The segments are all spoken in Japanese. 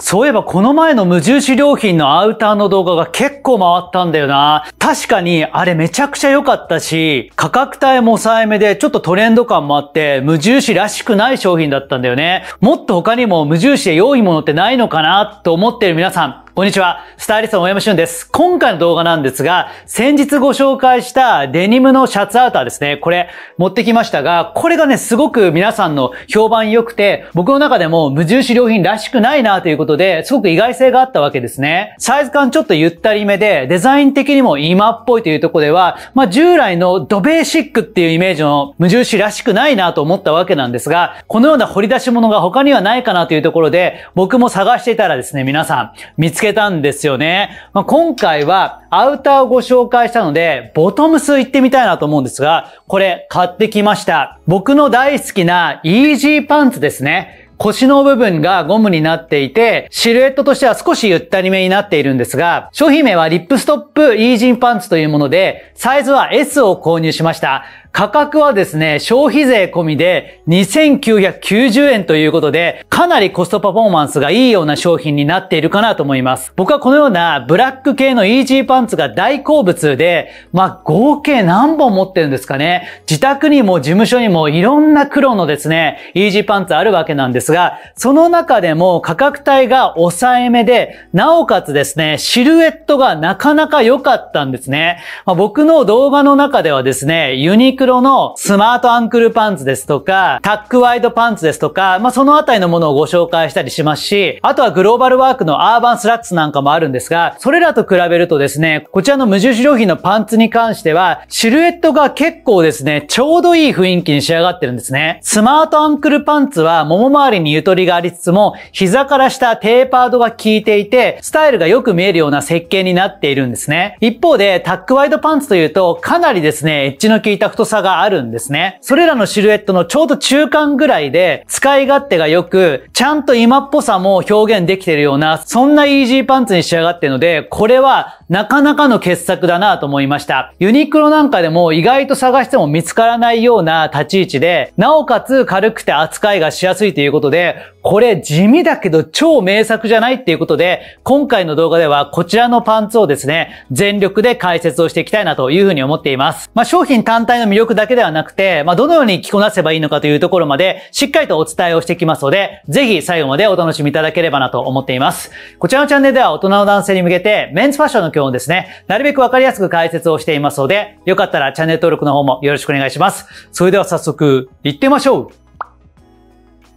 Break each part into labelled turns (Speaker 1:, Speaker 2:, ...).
Speaker 1: そういえばこの前の無印良品のアウターの動画が結構回ったんだよな。確かにあれめちゃくちゃ良かったし、価格帯も抑えめでちょっとトレンド感もあって無印らしくない商品だったんだよね。もっと他にも無印で良いものってないのかなと思ってる皆さん、こんにちは。スタイリストの大山俊です。今回の動画なんですが、先日ご紹介したデニムのシャツアウターですね。これ持ってきましたが、これがね、すごく皆さんの評判良くて、僕の中でも無印良品らしくないなということで、すごく意外性があったわけですね。サイズ感ちょっとゆったりめで、デザイン的にも今っぽいというところでは、まあ従来のドベーシックっていうイメージの無印らしくないなと思ったわけなんですが、このような掘り出し物が他にはないかなというところで、僕も探していたらですね、皆さん見つけたんですよね。まあ、今回はアウターをご紹介したので、ボトムス行ってみたいなと思うんですが、これ買ってきました。僕の大好きなイージーパンツですね。腰の部分がゴムになっていて、シルエットとしては少しゆったりめになっているんですが、商品名はリップストップイージンパンツというもので、サイズは S を購入しました。価格はですね、消費税込みで2990円ということで、かなりコストパフォーマンスがいいような商品になっているかなと思います。僕はこのようなブラック系のイージーパンツが大好物で、まあ合計何本持ってるんですかね。自宅にも事務所にもいろんな黒のですね、イージーパンツあるわけなんですが、その中でも価格帯が抑えめで、なおかつですね、シルエットがなかなか良かったんですね。まあ、僕の動画の中ではですね、ユニクロのスマートアンクルパンツですとか、タックワイドパンツですとか、まあ、そのあたりのものをご紹介したりしますし、あとはグローバルワークのアーバンスラックスなんかもあるんですが、それらと比べるとですね、こちらの無印良品のパンツに関しては、シルエットが結構ですね、ちょうどいい雰囲気に仕上がってるんですね。スマートアンクルパンツは、もも周りにゆとりがありつつも、膝から下テーパードが効いていて、スタイルがよく見えるような設計になっているんですね。一方で、タックワイドパンツというと、かなりですね、エッジの効いた太さがあるんですね。それらのシルエットのちょうど中間ぐらいで、使い勝手が良く、ちゃんと今っぽさも表現できてるような、そんなイージーパンツに仕上がっているので、これはなかなかの傑作だなと思いました。ユニクロなんかでも意外と探しても見つからないような立ち位置で、なおかつ軽くて扱いがしやすいということで、これ地味だけど超名作じゃないっていうことで、今回の動画ではこちらのパンツをですね、全力で解説をしていきたいなというふうに思っています。まあ商品単体の魅力力だけではなくて、まあどのように着こなせばいいのかというところまでしっかりとお伝えをしてきますので、ぜひ最後までお楽しみいただければなと思っています。こちらのチャンネルでは大人の男性に向けてメンズファッションの今日をですね、なるべくわかりやすく解説をしていますので、よかったらチャンネル登録の方もよろしくお願いします。それでは早速、行ってみましょう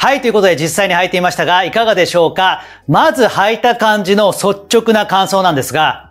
Speaker 1: はい、ということで実際に履いていましたが、いかがでしょうか？まず履いた感じの率直な感想なんですが、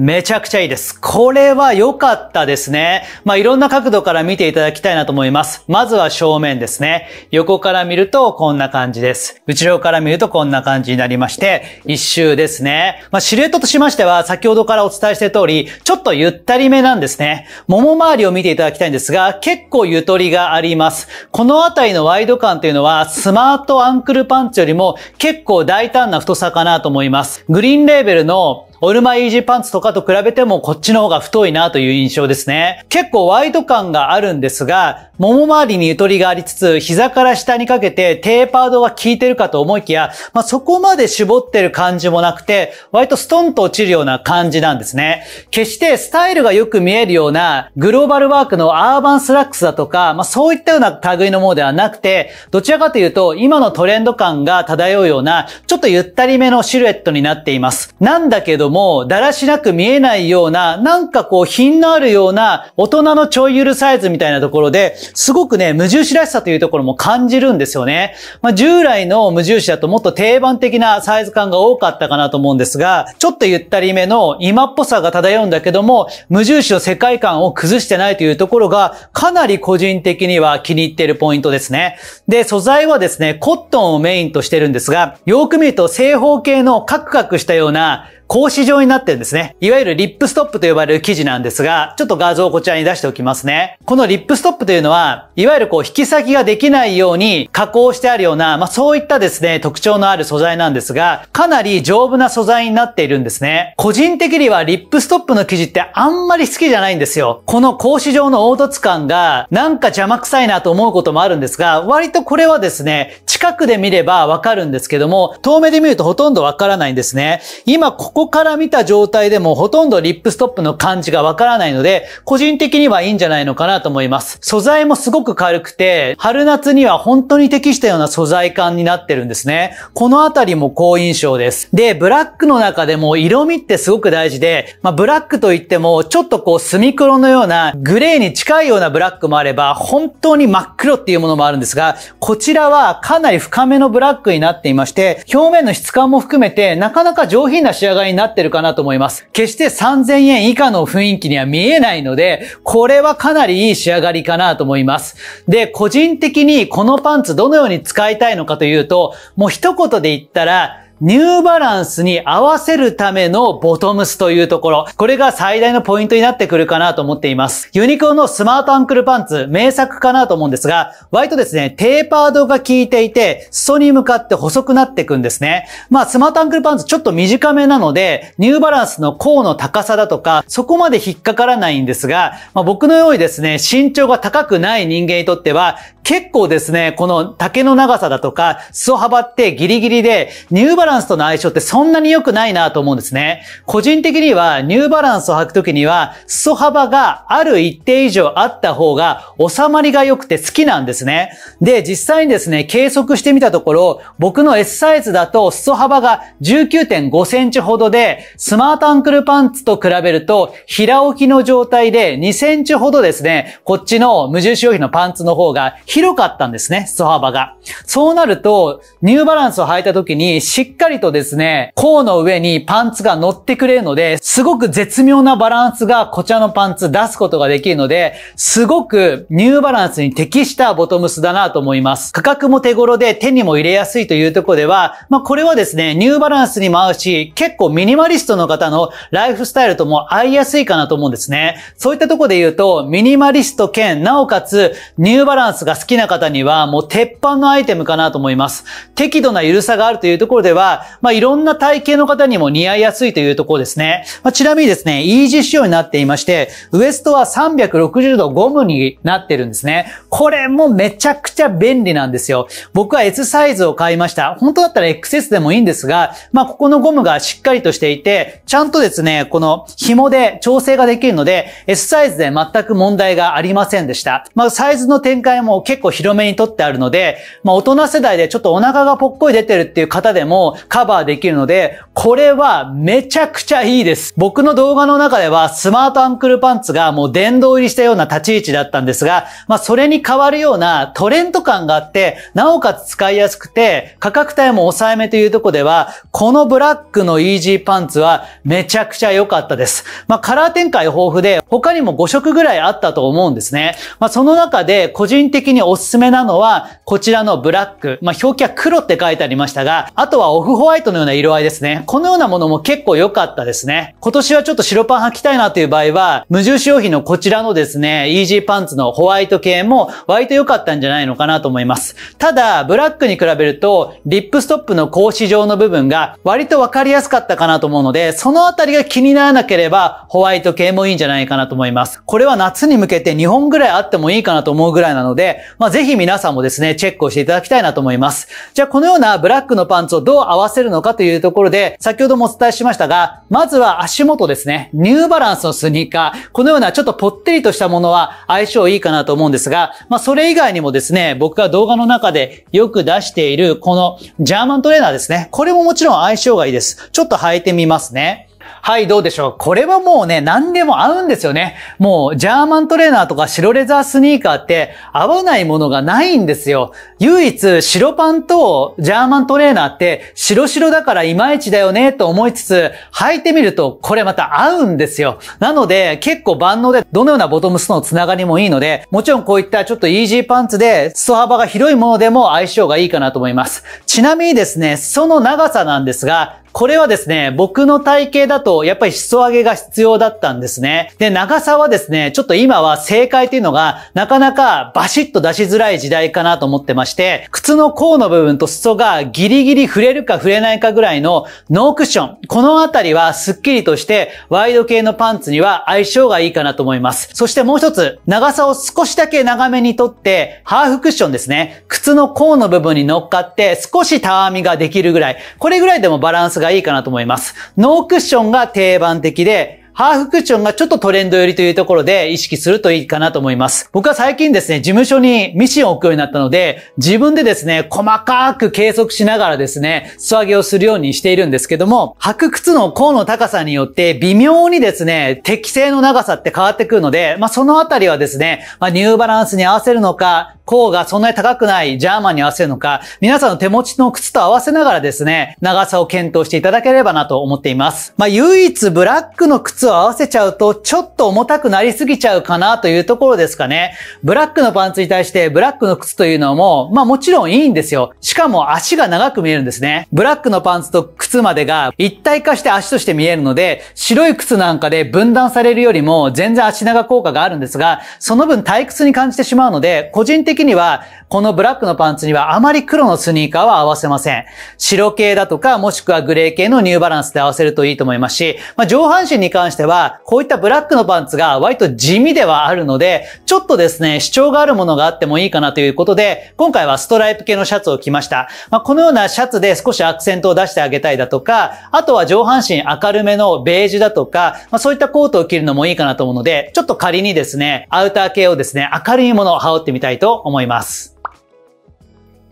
Speaker 1: めちゃくちゃいいです。これは良かったですね。まあ、いろんな角度から見ていただきたいなと思います。まずは正面ですね。横から見るとこんな感じです。後ろから見るとこんな感じになりまして、一周ですね。まあ、シルエットとしましては、先ほどからお伝えして通り、ちょっとゆったりめなんですね。桃周りを見ていただきたいんですが、結構ゆとりがあります。このあたりのワイド感というのは、スマートアンクルパンツよりも結構大胆な太さかなと思います。グリーンレーベルのオルマイージーパンツとかと比べてもこっちの方が太いなという印象ですね。結構ワイド感があるんですが、もも周りにゆとりがありつつ、膝から下にかけてテーパードが効いてるかと思いきや、まあ、そこまで絞ってる感じもなくて、割とストンと落ちるような感じなんですね。決してスタイルがよく見えるようなグローバルワークのアーバンスラックスだとか、まあ、そういったような類のものではなくて、どちらかというと、今のトレンド感が漂うような、ちょっとゆったりめのシルエットになっています。なんだけども、だらしなく見えないような、なんかこう品のあるような大人のちょいゆるサイズみたいなところで、すごくね、無印らしさというところも感じるんですよね。まあ、従来の無印だともっと定番的なサイズ感が多かったかなと思うんですが、ちょっとゆったりめの今っぽさが漂うんだけども、無印の世界観を崩してないというところが、かなり個人的には気に入っているポイントですね。で、素材はですね、コットンをメインとしてるんですが、よく見ると正方形のカクカクしたような格子状になってるんですね。いわゆるリップストップと呼ばれる生地なんですが、ちょっと画像をこちらに出しておきますね。このリップストップというのは、いわゆるこう引き裂きができないように加工してあるような、まあそういったですね、特徴のある素材なんですが、かなり丈夫な素材になっているんですね。個人的にはリップストップの生地ってあんまり好きじゃないんですよ。この格子状の凹凸感がなんか邪魔くさいなと思うこともあるんですが、割とこれはですね、近くで見ればわかるんですけども、遠目で見るとほとんどわからないんですね。今ここから見た状態でもほとんどリップストップの感じがわからないので、個人的にはいいんじゃないのかなと思います。素材もすごく軽くて、春夏には本当に適したような素材感になってるんですね。このあたりも好印象です。で、ブラックの中でも色味ってすごく大事で、まあ、ブラックといっても、ちょっとこう、墨黒のような、グレーに近いようなブラックもあれば、本当に真っ黒っていうものもあるんですが、こちらはかなり深めのブラックになっていまして、表面の質感も含めて、なかなか上品な仕上がりになってるかなと思います。決して3000円以下の雰囲気には見えないので、これはかなりいい仕上がりかなと思います。で、個人的にこのパンツどのように使いたいのかというと、もう一言で言ったら、ニューバランスに合わせるためのボトムスというところ。これが最大のポイントになってくるかなと思っています。ユニクロのスマートアンクルパンツ、名作かなと思うんですが、割とですね、テーパードが効いていて、裾に向かって細くなっていくんですね。まあ、スマートアンクルパンツちょっと短めなので、ニューバランスの甲の高さだとか、そこまで引っかからないんですが、まあ、僕のようにですね、身長が高くない人間にとっては、結構ですね、この丈の長さだとか、裾幅ってギリギリで、ニューバランスとの相性ってそんなに良くないなと思うんですね。個人的には、ニューバランスを履くときには、裾幅がある一定以上あった方が、収まりが良くて好きなんですね。で、実際にですね、計測してみたところ、僕の S サイズだと、裾幅が19.5センチほどで、スマートアンクルパンツと比べると、平置きの状態で2センチほどですね、こっちの無印良品のパンツの方が広かったんですね、裾幅が。そうなると、ニューバランスを履いた時に、しっかりとですね、甲の上にパンツが乗ってくれるので、すごく絶妙なバランスがこちらのパンツ出すことができるので、すごくニューバランスに適したボトムスだなと思います。価格も手頃で手にも入れやすいというところでは、まあこれはですね、ニューバランスにも合うし、結構ミニマリストの方のライフスタイルとも合いやすいかなと思うんですね。そういったところで言うと、ミニマリスト兼、なおかつニューバランスが好きな方にはもう鉄板のアイテムかなと思います。適度な緩さがあるというところでは、まあ、いろんな体型の方にも似合いやすいというところですね。まあ、ちなみにですね、イージー仕様になっていまして、ウエストは360度ゴムになってるんですね。これもめちゃくちゃ便利なんですよ。僕は S サイズを買いました。本当だったら XS でもいいんですが、まあ、ここのゴムがしっかりとしていて、ちゃんとですね、この紐で調整ができるので、S サイズで全く問題がありませんでした。まあ、サイズの展開も結構広めにとってあるので、まあ、大人世代でちょっとお腹がぽっこり出てるっていう方でもカバーできるので、これはめちゃくちゃいいです。僕の動画の中ではスマートアンクルパンツがもう殿堂入りしたような立ち位置だったんですが、まあ、それに変わるようなトレンド感があって、なおかつ使いやすくて、価格帯も抑えめというとこでは、このブラックのイージーパンツはめちゃくちゃ良かったです。まあ、カラー展開豊富で、他にも5色ぐらいあったと思うんですね。まあ、その中で個人的におすすめなのは、こちらのブラック。まあ、表記は黒って書いてありましたが、あとはオフホワイトのような色合いですね。このようなものも結構良かったですね。今年はちょっと白パン履きたいなという場合は、無印良品のこちらのですね、イージーパンツのホワイト系も割と良かったんじゃないのかなと思います。ただ、ブラックに比べると、リップストップの格子状の部分が割とわかりやすかったかなと思うので、そのあたりが気にならなければ、ホワイト系もいいんじゃないかなと思います。これは夏に向けて2本ぐらいあってもいいかなと思うぐらいなので、まあ、ぜひ皆さんもですね、チェックをしていただきたいなと思います。じゃあ、このようなブラックのパンツをどう合わせるのかというところで、先ほどもお伝えしましたが、まずは足元ですね。ニューバランスのスニーカー。このようなちょっとぽってりとしたものは相性いいかなと思うんですが、まあ、それ以外にもですね、僕が動画の中でよく出しているこのジャーマントレーナーですね。これももちろん相性がいいです。ちょっと履いてみますね。はい、どうでしょう。これはもうね、何でも合うんですよね。もう、ジャーマントレーナーとか白レザースニーカーって合わないものがないんですよ。唯一、白パンとジャーマントレーナーって白白だからいまいちだよねと思いつつ、履いてみるとこれまた合うんですよ。なので、結構万能でどのようなボトムスとのつながりもいいので、もちろんこういったちょっとイージーパンツで裾幅が広いものでも相性がいいかなと思います。ちなみにですね、裾の長さなんですが、これはですね、僕の体型だとやっぱり裾上げが必要だったんですね。で、長さはですね、ちょっと今は正解っていうのがなかなかバシッと出しづらい時代かなと思ってまして、靴の甲の部分と裾がギリギリ触れるか触れないかぐらいのノークッション。このあたりはスッキリとしてワイド系のパンツには相性がいいかなと思います。そしてもう一つ、長さを少しだけ長めにとって、ハーフクッションですね。靴の甲の部分に乗っかって少したわみができるぐらい。これぐらいでもバランスがいいかなと思います。ノークッションが定番的で、ハーフクッションがちょっとトレンド寄りというところで意識するといいかなと思います。僕は最近ですね、事務所にミシンを置くようになったので、自分でですね、細かく計測しながらですね、素上げをするようにしているんですけども、履く靴の甲の高さによって微妙にですね、適正の長さって変わってくるので、まあそのあたりはですね、まあニューバランスに合わせるのか、甲がそんなに高くないジャーマンに合わせるのか、皆さんの手持ちの靴と合わせながらですね、長さを検討していただければなと思っています。まあ唯一ブラックの靴を合わせちゃうと、ちょっと重たくなりすぎちゃうかなというところですかね。ブラックのパンツに対してブラックの靴というのも、まあもちろんいいんですよ。しかも足が長く見えるんですね。ブラックのパンツと靴までが一体化して足として見えるので、白い靴なんかで分断されるよりも全然足長効果があるんですが、その分退屈に感じてしまうので、個人的にはこのブラックのパンツにはあまり黒のスニーカーは合わせません。白系だとか、もしくはグレー系のニューバランスで合わせるといいと思いますし、まあ、上半身に関しては、こういったブラックのパンツが割と地味ではあるので、ちょっとですね、主張があるものがあってもいいかなということで、今回はストライプ系のシャツを着ました。まあ、このようなシャツで少しアクセントを出してあげたいだとか、あとは上半身明るめのベージュだとか、まあ、そういったコートを着るのもいいかなと思うので、ちょっと仮にですね、アウター系をですね、明るいものを羽織ってみたいと思います。思います。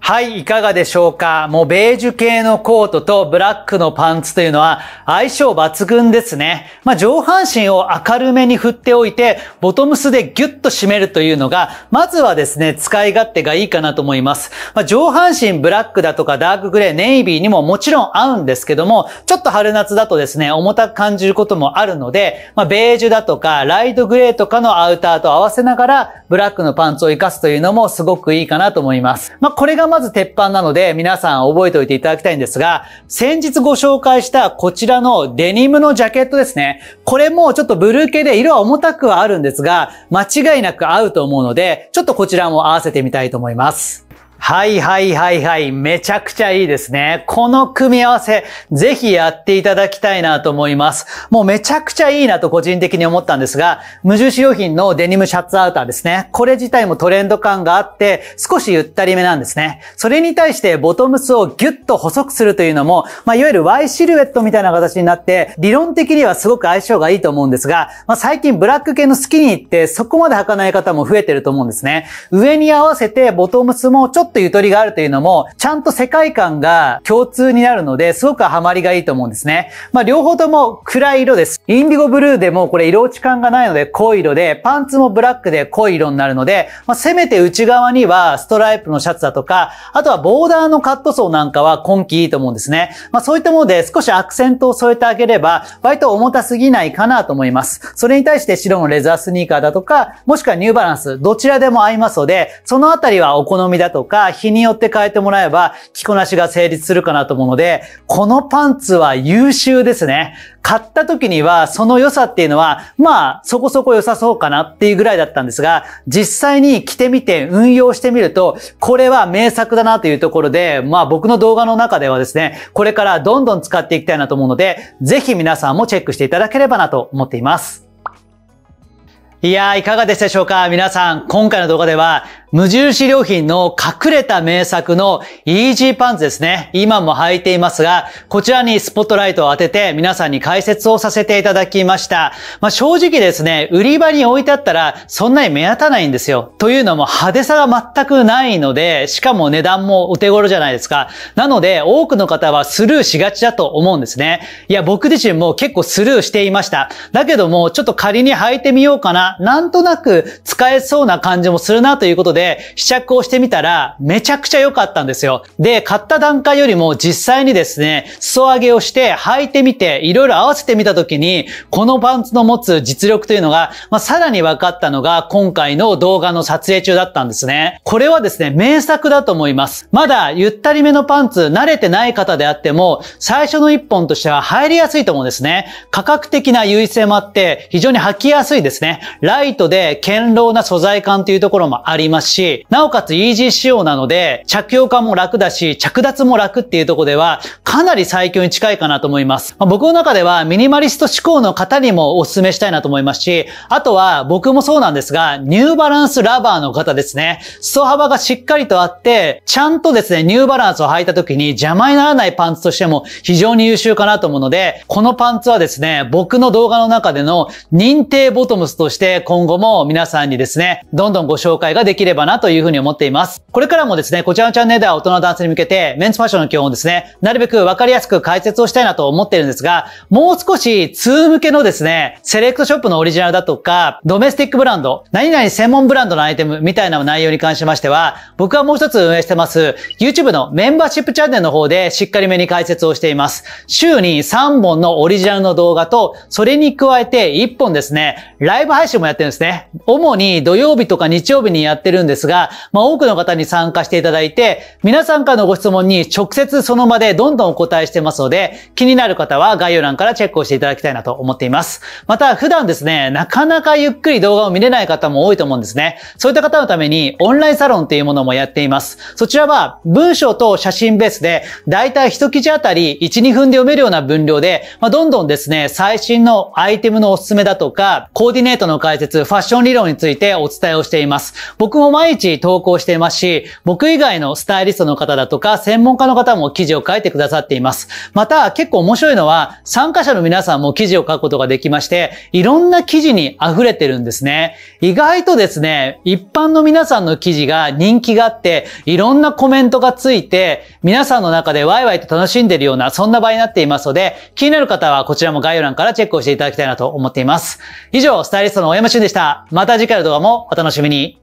Speaker 1: はい、いかがでしょうか？もうベージュ系のコートとブラックのパンツというのは相性抜群ですね。まあ上半身を明るめに振っておいて、ボトムスでギュッと締めるというのが、まずはですね、使い勝手がいいかなと思います。まあ上半身ブラックだとかダークグレー、ネイビーにももちろん合うんですけども、ちょっと春夏だとですね、重たく感じることもあるので、まあベージュだとかライトグレーとかのアウターと合わせながら、ブラックのパンツを活かすというのもすごくいいかなと思います。まあこれがままず鉄板なので皆さん覚えておいていただきたいんですが、先日ご紹介したこちらのデニムのジャケットですね。これもちょっとブルー系で色は重たくはあるんですが、間違いなく合うと思うので、ちょっとこちらも合わせてみたいと思います。はいはいはいはい。めちゃくちゃいいですね。この組み合わせ、ぜひやっていただきたいなと思います。もうめちゃくちゃいいなと個人的に思ったんですが、無印良品のデニムシャツアウターですね。これ自体もトレンド感があって、少しゆったりめなんですね。それに対してボトムスをギュッと細くするというのも、まあ、いわゆる Y シルエットみたいな形になって、理論的にはすごく相性がいいと思うんですが、まあ、最近ブラック系のスキニーってそこまで履かない方も増えてると思うんですね。上に合わせてボトムスもちょっととゆとりがあるというのも、ちゃんと世界観が共通になるので、すごくハマりがいいと思うんですね。まあ、両方とも暗い色です。インディゴブルーでもこれ色落ち感がないので濃い色で、パンツもブラックで濃い色になるので、まあ、せめて内側にはストライプのシャツだとか、あとはボーダーのカットソーなんかは今季いいと思うんですね。まあ、そういったもので少しアクセントを添えてあげれば、割と重たすぎないかなと思います。それに対して白のレザースニーカーだとか、もしくはニューバランス、どちらでも合いますので、そのあたりはお好みだとか、日によって変えてもらえば、着こなしが成立するかなと思うので、このパンツは優秀ですね。買った時には、その良さっていうのは、まあ、そこそこ良さそうかなっていうぐらいだったんですが、実際に着てみて運用してみると、これは名作だなというところで、まあ僕の動画の中ではですね、これからどんどん使っていきたいなと思うので、ぜひ皆さんもチェックしていただければなと思っています。いやー、いかがでしたでしょうか？皆さん、今回の動画では、無印良品の隠れた名作のイージーパンツですね。今も履いていますが、こちらにスポットライトを当てて皆さんに解説をさせていただきました。まあ、正直ですね、売り場に置いてあったらそんなに目立たないんですよ。というのも派手さが全くないので、しかも値段もお手頃じゃないですか。なので、多くの方はスルーしがちだと思うんですね。いや、僕自身も結構スルーしていました。だけども、ちょっと仮に履いてみようかな。なんとなく使えそうな感じもするなということで、で試着をしてみたらめちゃくちゃ良かったんですよ。で、買った段階よりも実際にですね、裾上げをして履いてみて、いろいろ合わせてみたときに、このパンツの持つ実力というのが、まあ、さらに分かったのが今回の動画の撮影中だったんですね。これはですね、名作だと思います。まだゆったりめのパンツ慣れてない方であっても、最初の一本としては入りやすいと思うんですね。価格的な優位性もあって、非常に履きやすいですね。ライトで堅牢な素材感というところもありましすし、なおかつイージー仕様なので、着用感も楽だし、着脱も楽っていうところでは、かなり最強に近いかなと思います。まあ、僕の中ではミニマリスト志向の方にもお勧めしたいなと思いますし、あとは僕もそうなんですが、ニューバランスラバーの方ですね。裾幅がしっかりとあって、ちゃんとですね、ニューバランスを履いた時に邪魔にならないパンツとしても非常に優秀かなと思うので、このパンツはですね、僕の動画の中での認定ボトムスとして今後も皆さんにですね、どんどんご紹介ができればなというふうに思っています。これからもですね、こちらのチャンネルでは大人の男性に向けてメンツファッションの基本をですね、なるべくわかりやすく解説をしたいなと思っているんですが、もう少し通向けのですね、セレクトショップのオリジナルだとか、ドメスティックブランド、何々専門ブランドのアイテムみたいな内容に関しましては、僕はもう一つ運営してます、YouTube のメンバーシップチャンネルの方でしっかりめに解説をしています。週に3本のオリジナルの動画と、それに加えて1本ですね、ライブ配信もやってるんですね。主に土曜日とか日曜日にやってるんですが、まあ多くの方に参加していただいて、皆さんからのご質問に直接その場でどんどんお答えしてますので、気になる方は概要欄からチェックをしていただきたいなと思っています。また、普段ですね、なかなかゆっくり動画を見れない方も多いと思うんですね。そういった方のために、オンラインサロンっていうものもやっています。そちらは、文章と写真ベースで、だいたい一記事あたり1、2分で読めるような分量で、まあ、どんどんですね、最新のアイテムのおすすめだとか、コーディネートの解説、ファッション理論についてお伝えをしています。僕も毎日投稿していますし、僕以外のスタイリストの方だとか、専門家の方も記事を書いてくださっています。また、結構面白いのは、参加者の皆さんも記事を書くことができまして、いろんな記事に溢れてるんですね。意外とですね、一般の皆さんの記事が人気があって、いろんなコメントがついて、皆さんの中でワイワイと楽しんでるような、そんな場合になっていますので、気になる方はこちらも概要欄からチェックをしていただきたいなと思っています。以上、スタイリストの大山俊でした。また次回の動画もお楽しみに。